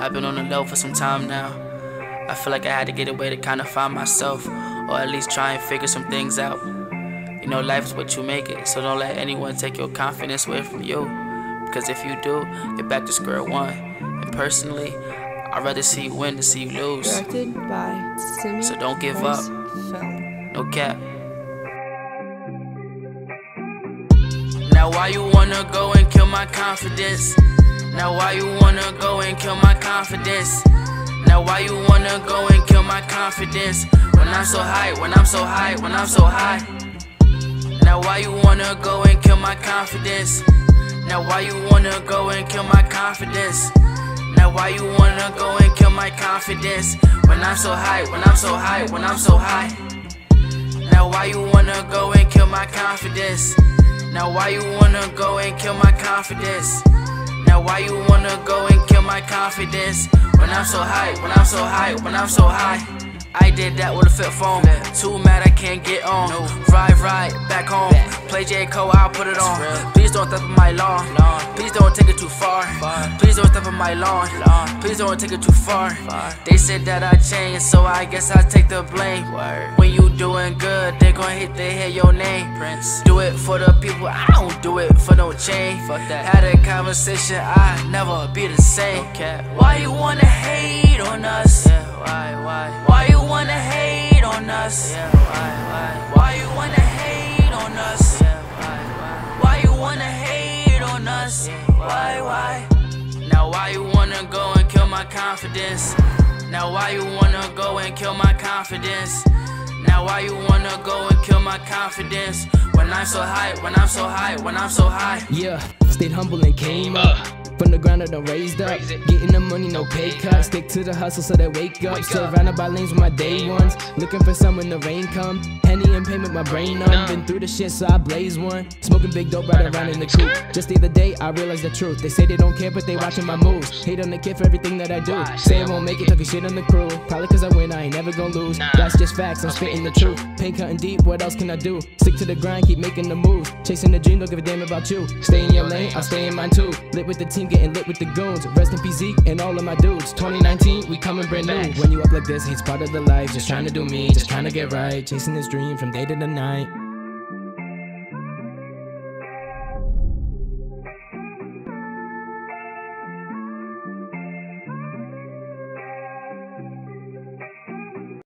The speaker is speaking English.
I've been on the low for some time now. I feel like I had to get away to kind of find myself, or at least try and figure some things out. You know, life is what you make it, so don't let anyone take your confidence away from you. Because if you do, you're back to square one. And personally, I'd rather see you win than see you lose. Directed by Timmy So don't give up. Film. No cap. Now why you wanna go and kill my confidence? Now why you wanna go and kill my confidence? Now why you wanna go and kill my confidence? When I'm so high, when I'm so high, when I'm so high. Now why you wanna go and kill my confidence? Now why you wanna go and kill my confidence? Now why you wanna go and kill my confidence? When I'm so high, when I'm so high, when I'm so high. Now why you wanna go and kill my confidence? Now why you wanna go and kill my confidence? Now why you wanna go and kill my confidence? When I'm so high, when I'm so high, when I'm so high. I did that with a flip phone. Too mad I can't get on. Ride, ride, back home. Play J. Cole, I'll put it on. Please don't step on my lawn. Please don't take it too far. Please don't step on my lawn. Please don't take it too far. They said that I changed, so I guess I take the blame. When you doing good, they gon' hit, they hear your name. Prince. Do it for the people, I don't do it for no chain. Fuck that. Had a conversation, I never be the same. Why you wanna hate on us? Yeah, why, why? Why you wanna hate on us? Yeah, why, why? Why you wanna hate on us? Why, why? Why you wanna hate on us? Why, why? Now why you wanna go and kill my confidence? Now why you wanna go and kill my confidence? Now why you wanna go and kill my confidence? When I'm so high, when I'm so high, when I'm so high. Yeah, stayed humble and came up. From the ground I done raised up. Getting the money, no pay cut. Stick to the hustle so they wake up. Surrounded by lanes with my day ones. Looking for some when the rain come. Henny and payment, my brain on. Been through the shit, so I blaze one. Smoking big dope right around in the coupe. Just the other day, I realized the truth. They say they don't care, but they watching my moves. Hate on the kid for everything that I do. Say I won't make it, talking shit on the crew. Probably cause I win, I ain't never gonna lose. That's just facts, I'm spitting the truth. Pain cutting deep, what else can I do? Stick to the grind, keep making the moves. Chasing the dream, don't give a damn about you. Stay in your lane, I'll stay in mine too. Lit with the team, getting lit with the goons. Rest in peace, Zeke, and all of my dudes. 2019, we coming brand new. When you up like this, it's part of the life. Just trying to do me, just trying to get right. Chasing his dream from day to the night.